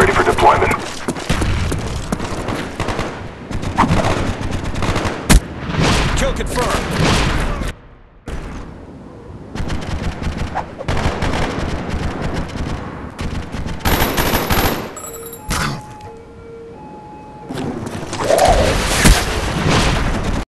ready for deployment. Kill confirmed.